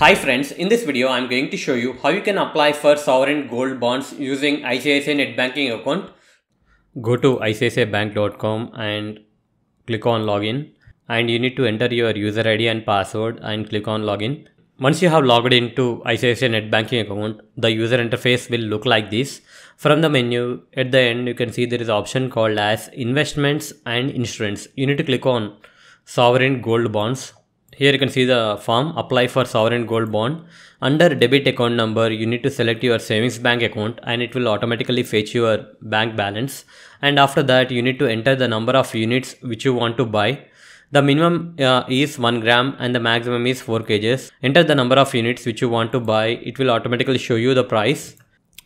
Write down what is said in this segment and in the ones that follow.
Hi friends, in this video I'm going to show you how you can apply for sovereign gold bonds using ICICI net banking account. Go to icicibank.com and click on login and you need to enter your user ID and password and click on login. Once you have logged into ICICI net banking account, the user interface will look like this. From the menu at the end you can see there is option called as investments and insurance. You need to click on sovereign gold bonds here you can see the form apply for sovereign gold bond. Under debit account number, you need to select your savings bank account and it will automatically fetch your bank balance. And after that, you need to enter the number of units which you want to buy. The minimum uh, is 1 gram and the maximum is 4 kgs. Enter the number of units which you want to buy. It will automatically show you the price.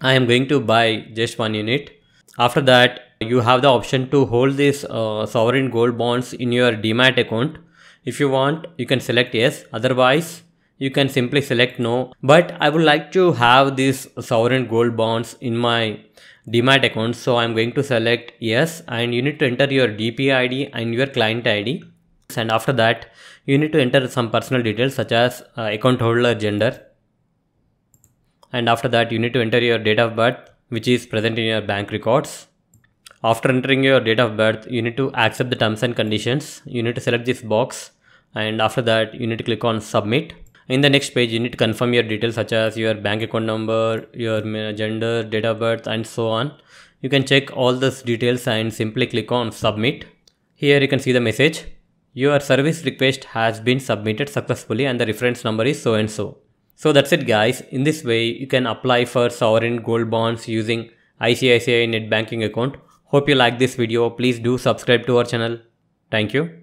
I am going to buy just one unit. After that, you have the option to hold these uh, sovereign gold bonds in your demat account if you want, you can select yes. Otherwise, you can simply select no. But I would like to have these sovereign gold bonds in my demat account. So I'm going to select yes and you need to enter your DP ID and your client ID. And after that, you need to enter some personal details such as uh, account holder gender. And after that, you need to enter your date of birth, which is present in your bank records after entering your date of birth, you need to accept the terms and conditions. You need to select this box and after that you need to click on submit. In the next page, you need to confirm your details such as your bank account number, your gender, date of birth and so on. You can check all these details and simply click on submit. Here you can see the message. Your service request has been submitted successfully and the reference number is so and so. So that's it guys. In this way, you can apply for sovereign gold bonds using ICICI net banking account Hope you like this video. Please do subscribe to our channel. Thank you.